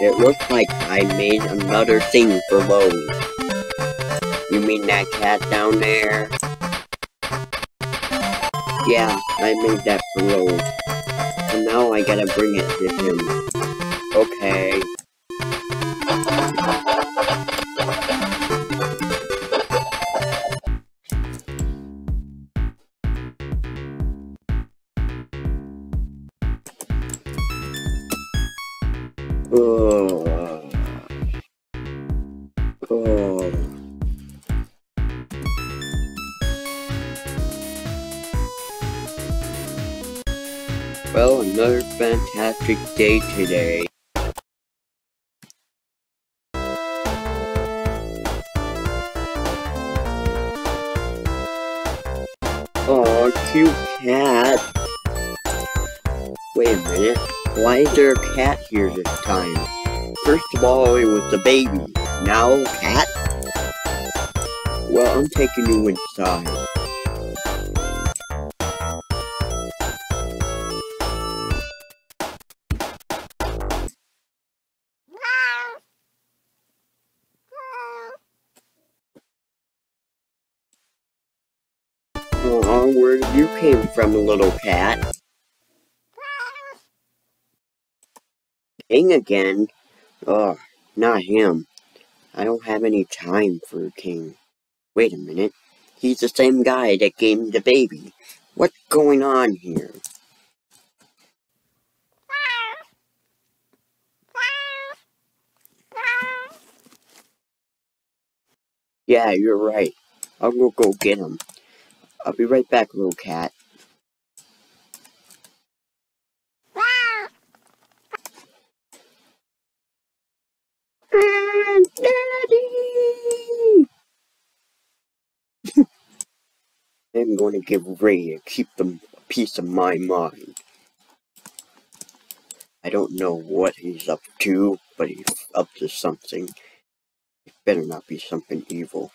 It looks like I made another thing for Lowe's. You mean that cat down there? Yeah, I made that for Lowe's. And now I gotta bring it to him. Okay. Oh. Oh. Well, another fantastic day today. Oh, cute cat. Wait a minute. Why is there a cat here this time? First of all, it was the baby. Now, cat? Well, I'm taking you inside. Oh, where you came from, little cat? King again? Oh, not him. I don't have any time for king. Wait a minute. He's the same guy that gave me the baby. What's going on here? Yeah, you're right. I'll go get him. I'll be right back, little cat. I'm going to give Ray a keep them a piece of my mind. I don't know what he's up to, but he's up to something. It better not be something evil.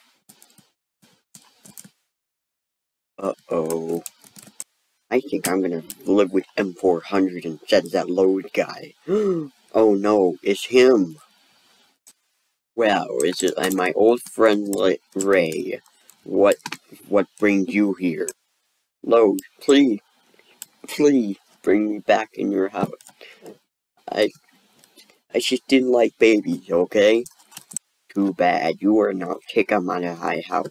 Uh-oh. I think I'm gonna live with M400 instead of that load guy. oh no, it's him. Well, is it my old friend Ray? What what brings you here? Load, please, please bring me back in your house. I I just didn't like babies, okay? Too bad you were not taken out of my house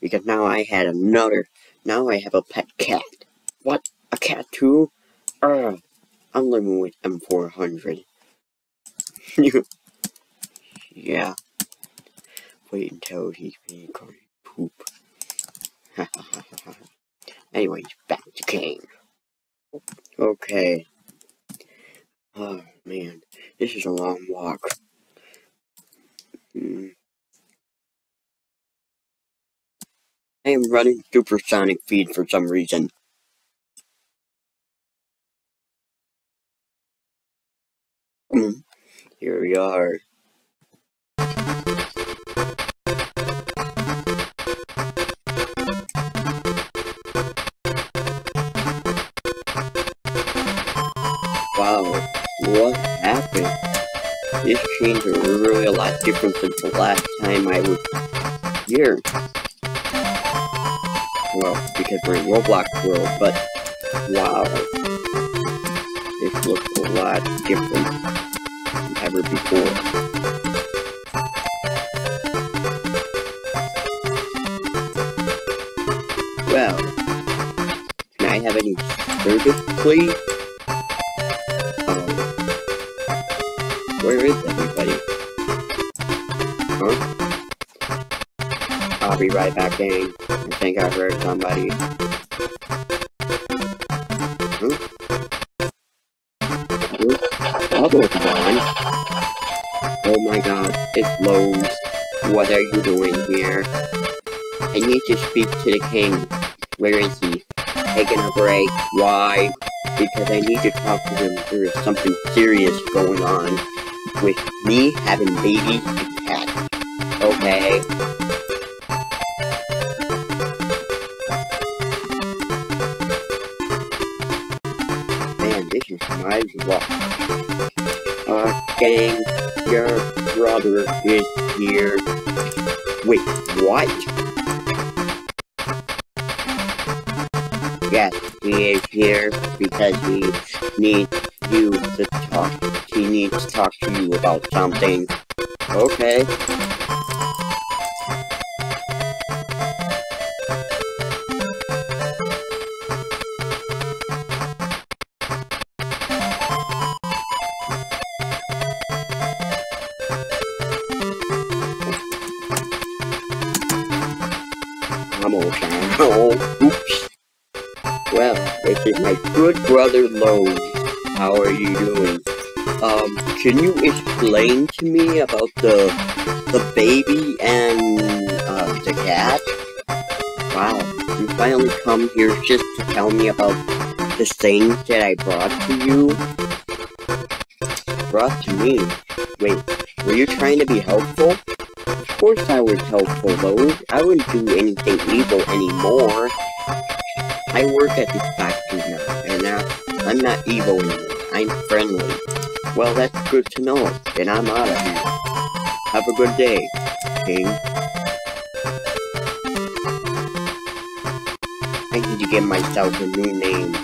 because now I had another. Now I have a pet cat. What? A cat too? Ugh. I'm living with M400. yeah. Wait until he's being poop. Anyways, back to King. Okay. Oh man, this is a long walk. Hmm. I am running supersonic feed for some reason. Hmm. Here we are. This are really a lot different since the last time I was here. Well, because we're in Roblox world, but wow. This looks a lot different than ever before. Well, can I have any service, please? Huh? I'll be right back in. I think I heard somebody. Bubble gone. Oh my god, it's Lowe's. What are you doing here? I need to speak to the king. Where is he? Taking a break. Why? Because I need to talk to him. There is something serious going on with me having babies Your brother is here. Wait, what? Yes, he is here because he needs you to talk. He needs to talk to you about something. Okay. Oh, oops. Well, this is my good brother Lowe. How are you doing? Um, can you explain to me about the the baby and uh, the cat? Wow, you finally come here just to tell me about the things that I brought to you? Brought to me? Wait, were you trying to be helpful? Course I was helpful, Lowe. I wouldn't do anything evil anymore. I work at the factory now, and now I'm not evil anymore. I'm friendly. Well, that's good to know, and I'm out of here. Have a good day, King. I need to give myself a new name.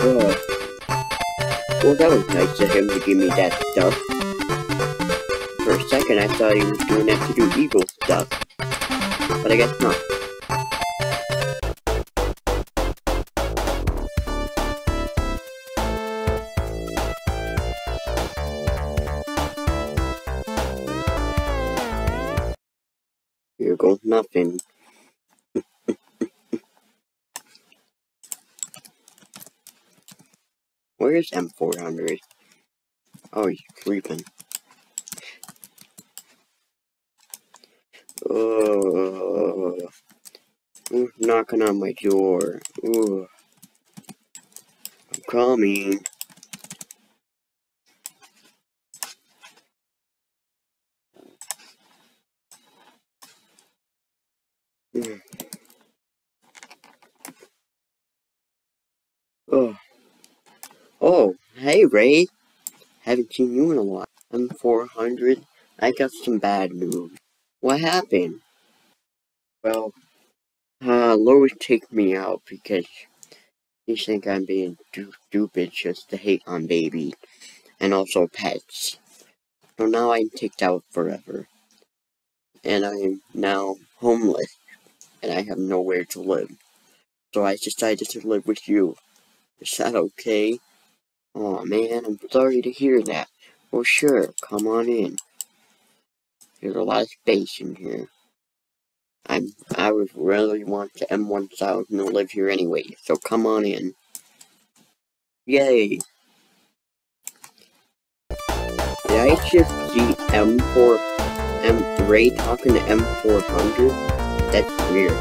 Ugh. Well, that was nice of him to give me that stuff. Second, I thought he was doing that to do evil stuff. But I guess not. Here goes nothing. Where's M400? Oh, he's sleeping. Oh, knocking on my door? Ooh. I'm coming. Oh. Oh, hey Ray. Haven't seen you in a while. I'm 400. I got some bad news. What happened? Well, uh, Lois kicked me out because he think I'm being too stupid just to hate on baby and also pets. So now I'm kicked out forever. And I'm now homeless and I have nowhere to live. So I decided to live with you. Is that okay? oh, man, I'm sorry to hear that. Well, sure, come on in. There's a lot of space in here. I'm, I would really want the M1000 to live here anyway, so come on in. Yay! Did I just see M4, M, Ray talking to M400? That's weird.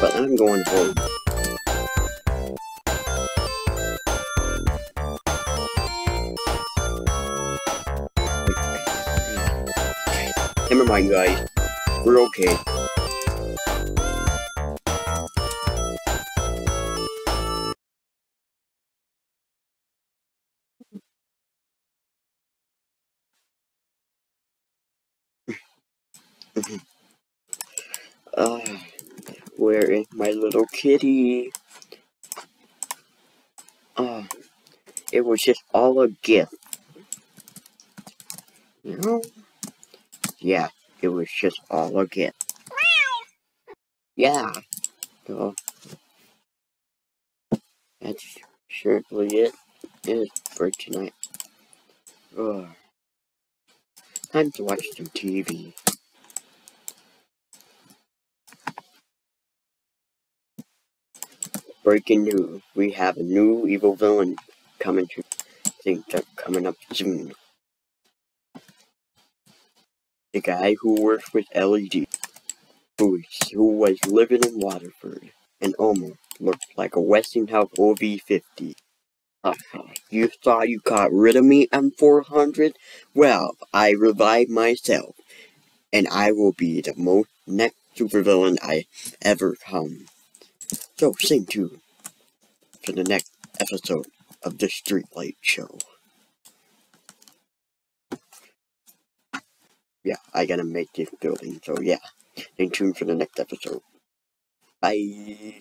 But I'm going home. Never mind, guys. We're okay. uh, where is my little kitty? Uh, it was just all a gift. You know? Yeah, it was just all a gift. Yeah. So, that's certainly it is for tonight. Ugh. Time to watch some TV. Breaking news. We have a new evil villain coming to things are coming up soon. The guy who works with LED, who, who was living in Waterford, and almost looked like a Westinghouse OV-50. Uh, you thought you got rid of me, M400? Well, I revived myself, and I will be the most next supervillain I ever come. So, sing tune for the next episode. of the Streetlight Show. Yeah, I gotta make this building, so yeah. Stay tuned for the next episode. Bye.